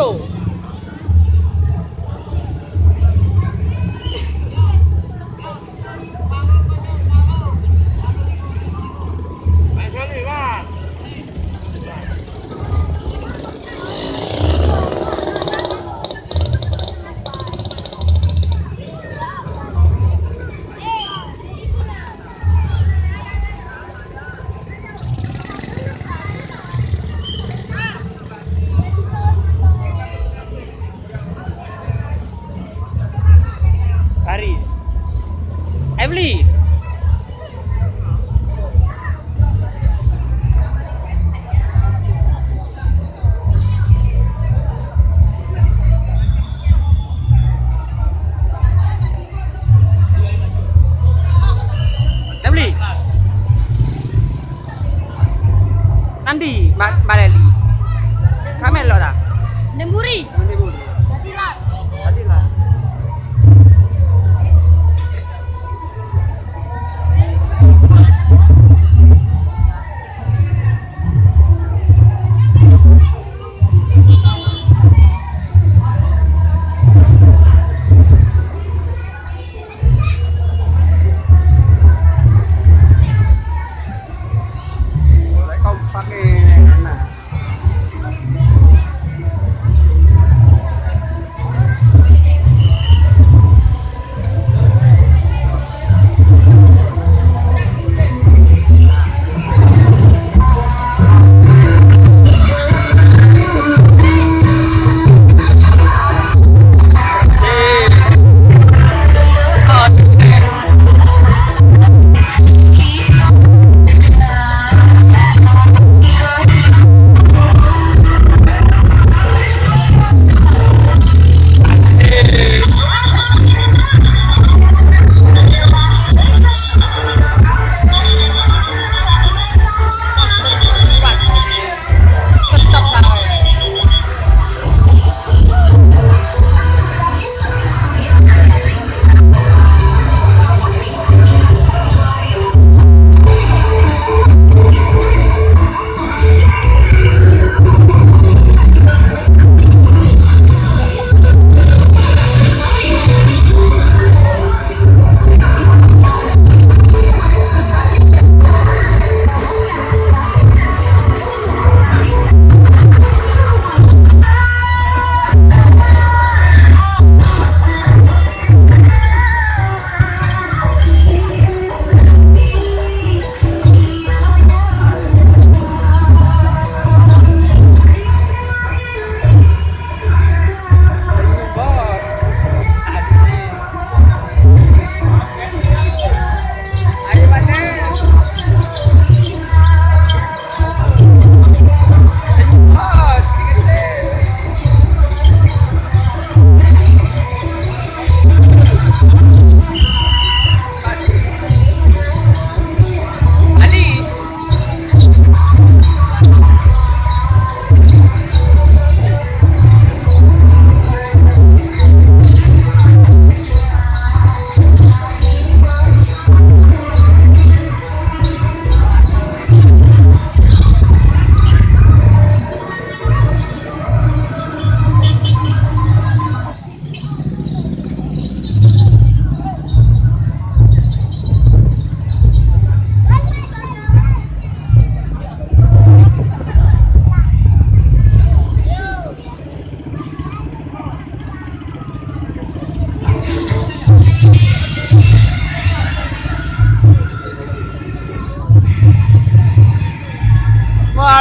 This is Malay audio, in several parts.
তো Emily. Emily. Nandi, Ma Malali. Kamel lo dah. Nemburi.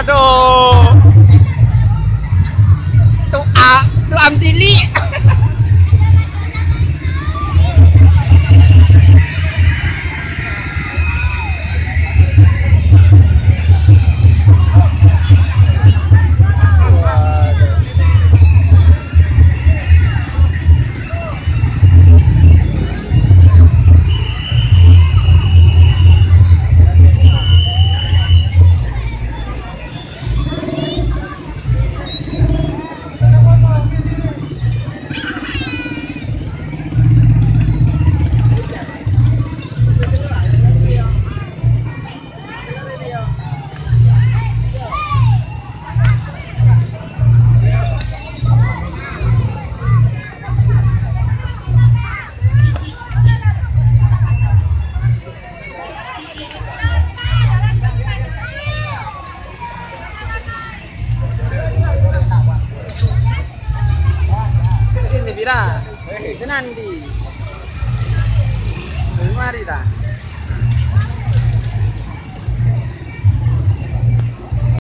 Waduh. Tu a, tu am 비라 흔한 비. 그 말이다.